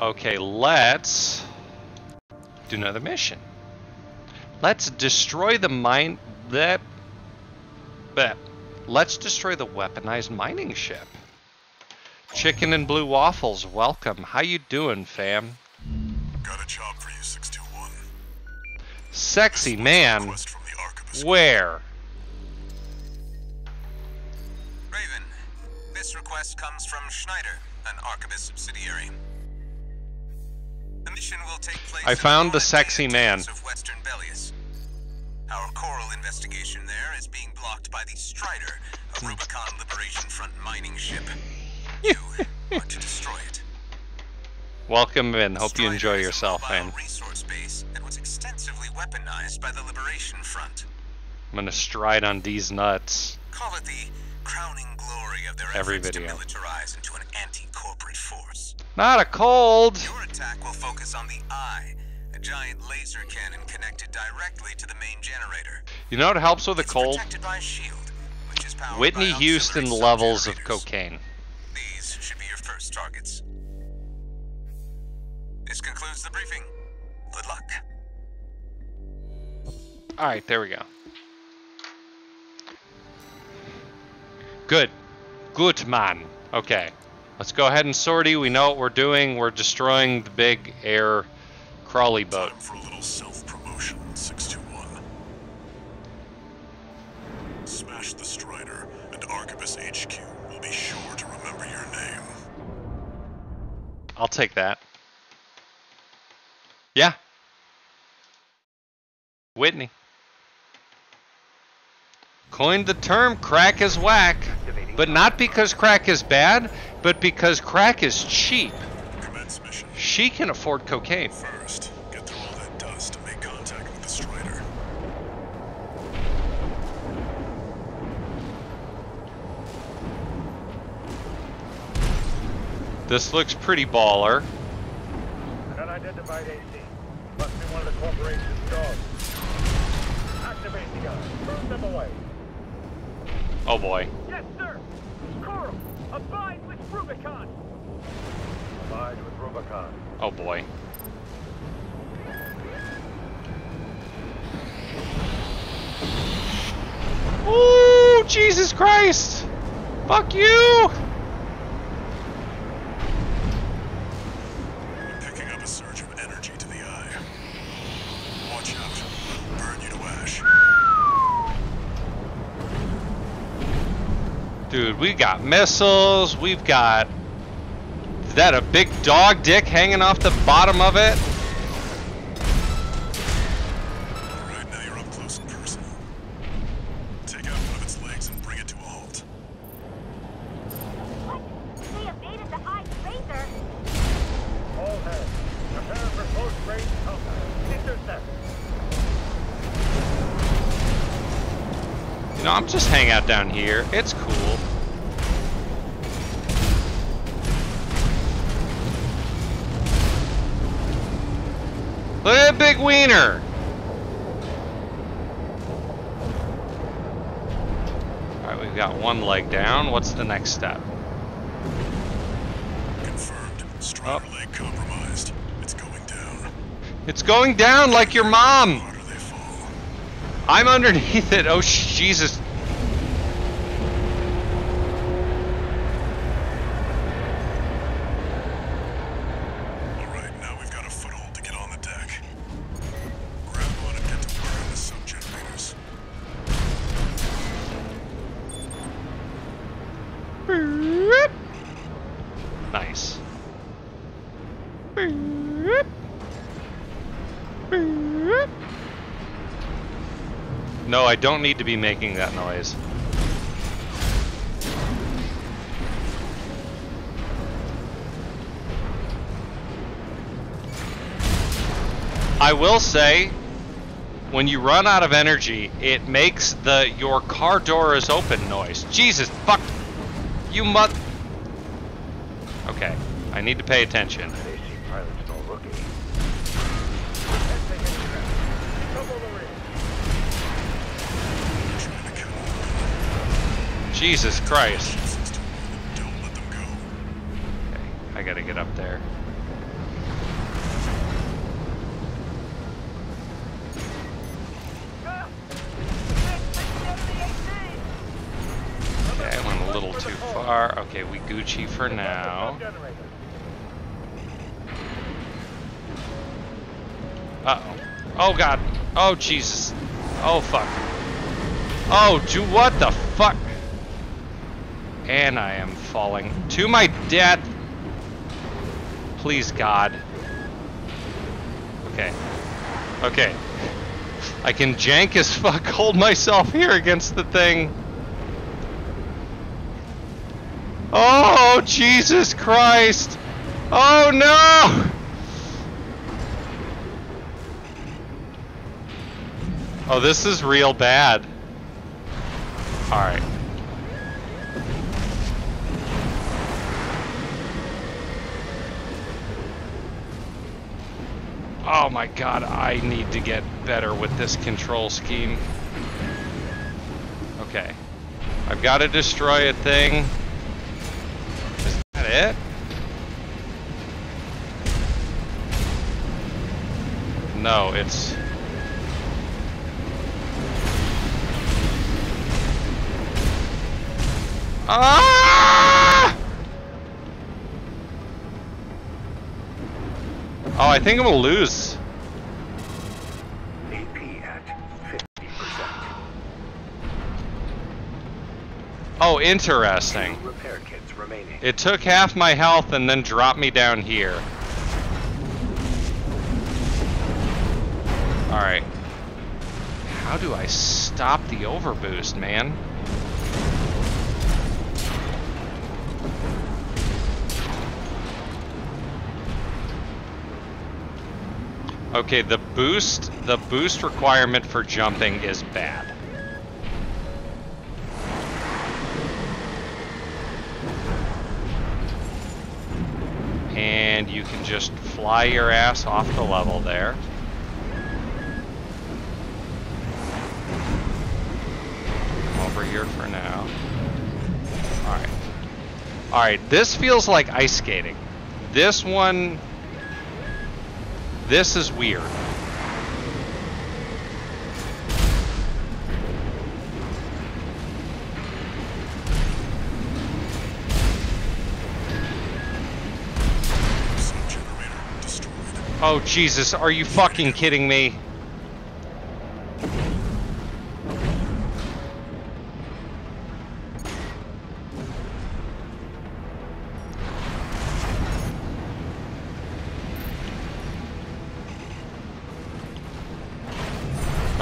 Okay, let's do another mission. Let's destroy the mine that that let's destroy the weaponized mining ship. Chicken and blue waffles, welcome. How you doing, fam? Got a job for you, 621. Sexy man. From the Where? Raven, this request comes from Schneider, an Arquebus subsidiary. I found the sexy man. Of Western Belius. Our coral investigation there is being blocked by the Strider, a. Rubicon Liberation Front mining ship. You are to destroy it. Welcome in. Hope you enjoy yourself, man. resource base that was extensively weaponized by the Liberation Front. I'm gonna stride on these nuts. Call it the crowning glory of their Every efforts video. to militarize into an anti-corporate force. Not a cold. Your attack will focus on the Eye, a giant laser cannon connected directly to the main generator. You know what helps with a cold? protected by a shield, which is powered Whitney by Houston levels of cocaine. These should be your first targets. This concludes the briefing. Good luck. Alright, there we go. Good. Good man. Okay. Let's go ahead and sortie. We know what we're doing. We're destroying the big air crawly boat. Time for a little self-promotion, 621. Smash the Strider, and Arquebus HQ will be sure to remember your name. I'll take that. Yeah. Whitney. Coined the term crack is whack, but not because crack is bad, but because crack is cheap. She can afford cocaine. First, get through all that dust to make contact with the Strider. This looks pretty baller. Unidentified AC. Must be one of the corporation's dogs. Activate the gun. Move them away. Oh boy. Yes, sir. Coral, abide with Rubicon. Abide with Rubicon. Oh boy. Ooh, Jesus Christ! Fuck you! Dude, we got missiles, we've got... Is that a big dog dick hanging off the bottom of it? Alright, now you're up close and personal. Take out one of its legs and bring it to a halt. What? They evaded the eye laser. All hands. Prepare for post-range combat. Intercept. You know, I'm just hang out down here. It's cool. Big wiener! Alright, we've got one leg down. What's the next step? Confirmed. Strider Oh. leg compromised. It's going down. It's going down like your mom! Harder they fall. I'm underneath it. Oh, Jesus. No, I don't need to be making that noise. I will say, when you run out of energy, it makes the your car door is open noise. Jesus fuck you mut Okay, I need to pay attention. Jesus Christ. Okay, I gotta get up there. Okay, I went a little too far. Okay, we Gucci for now. Uh-oh. Oh, God. Oh, Jesus. Oh, fuck. Oh, do what the fuck? And I am falling to my death. Please, God. Okay. Okay. I can jank as fuck hold myself here against the thing. Oh, Jesus Christ. Oh no! Oh, this is real bad. Alright. Oh my god, I need to get better with this control scheme. Okay. I've got to destroy a thing. Is that it? No, it's... Ah! Oh, I think I'm gonna lose. AP at 50%. Oh, interesting. Repair kits remaining. It took half my health and then dropped me down here. Alright. How do I stop the overboost, man? Okay, the boost, the boost requirement for jumping is bad. And you can just fly your ass off the level there. Over here for now. Alright. Alright, this feels like ice skating. This one... This is weird. Oh, Jesus, are you fucking kidding me?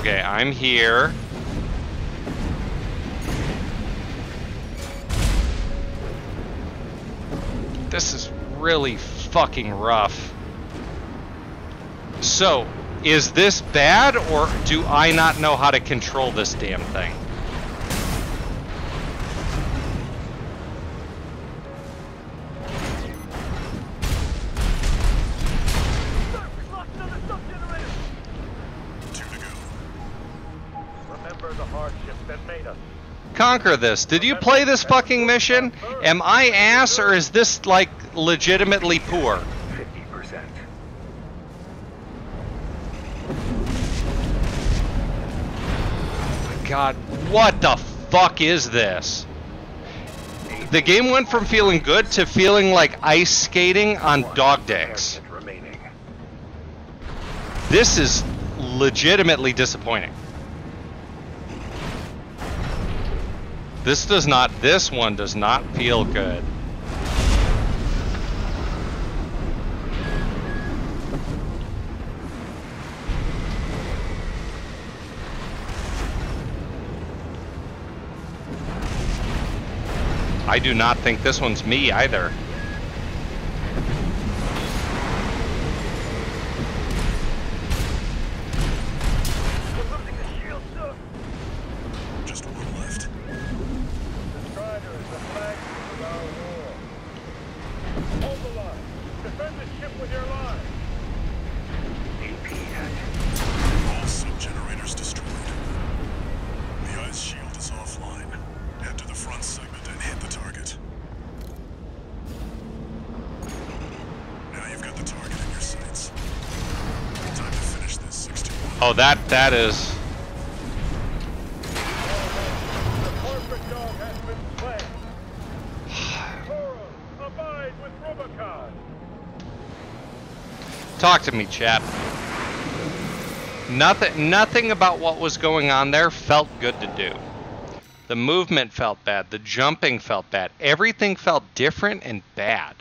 Okay, I'm here. This is really fucking rough. So, is this bad, or do I not know how to control this damn thing? Conquer this. Did you play this fucking mission? Am I ass, or is this, like, legitimately poor? 50%. God, what the fuck is this? The game went from feeling good to feeling like ice skating on dog remaining. This is legitimately disappointing. This does not, this one does not feel good. I do not think this one's me either. We're losing the shield, sir. Just one left. The Strider is the flagship of our war. Hold the line. Defend the ship with your line. AP All sub-generators destroyed. The ice shield is offline. Head to the front segment and hit the target. Now you've got the target in your sights. Time to finish this 61. Oh, that, that is... The corporate dog has been slain. Talk to me, chap. Nothing, nothing about what was going on there felt good to do. The movement felt bad. The jumping felt bad. Everything felt different and bad.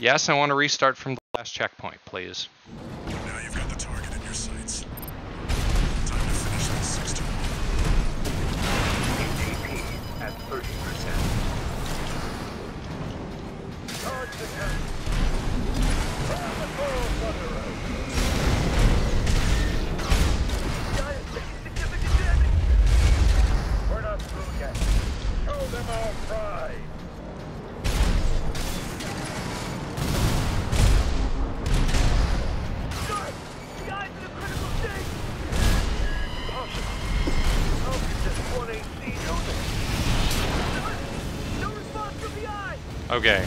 Yes, I want to restart from the last checkpoint, please. Okay.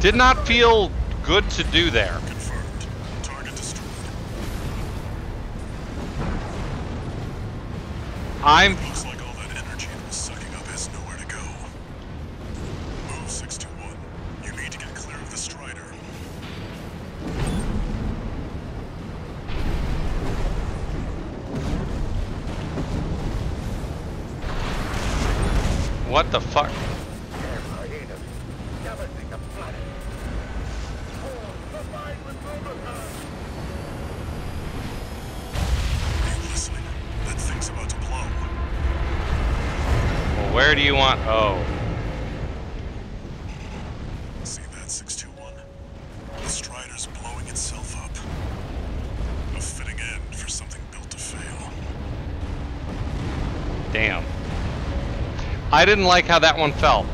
Did not feel good to do there. I'm about the fuck? Well, where do you want? Oh, I didn't like how that one felt.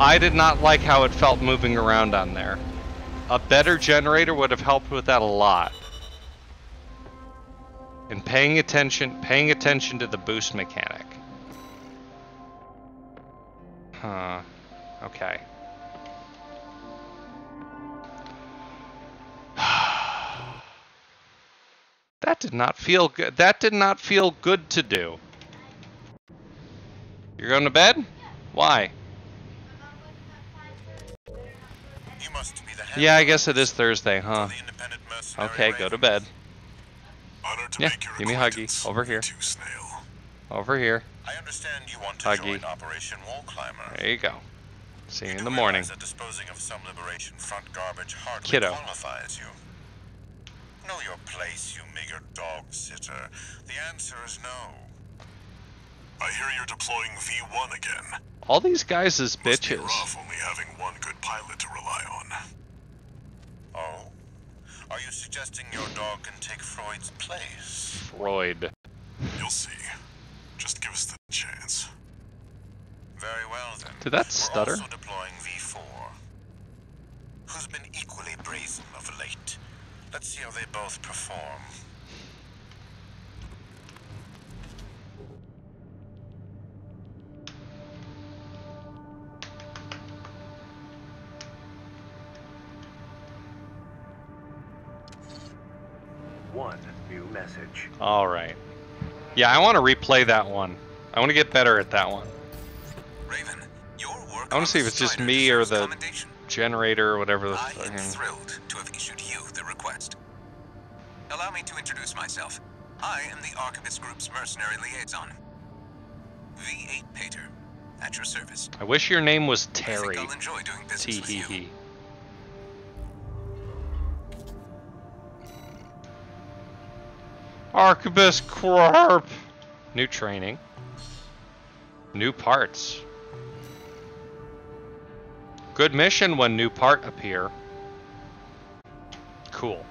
I did not like how it felt moving around on there. A better generator would have helped with that a lot. And paying attention, paying attention to the boost mechanic. Huh. Okay. That did not feel good. That did not feel good to do. You're going to bed? Why? You must be the Yeah, I guess it is Thursday, huh? Okay, go to bed. To Yeah, give me huggy. Over here. Over here. I understand you want to Huggy. join Operation Wall Climber. There you go. See you You in the morning. that disposing of some Liberation Front garbage hardly Kiddo. qualifies you. Know your place, you meager dog sitter. The answer is no. I hear you're deploying V1 again. All these guys is Must be bitches. rough only having one good pilot to rely on. Oh? Are you suggesting your dog can take Freud's place? Freud. You'll see. Just give us the chance. Very well then. Did that We're stutter? also deploying V4. Who's been equally brazen of late. Let's see how they both perform. One new message. All right. Yeah, I want to replay that one. I want to get better at that one. Raven, your work I wanna see if it's just me or the- Generator or whatever the I am thrilled myself. I am the Arquebus Group's mercenary liaison. V8 Pater, at your service. I wish your name was I Terry. think I'll enjoy doing business with you. Arquebus Corp. New training. New parts. Good mission when new part appear. Cool.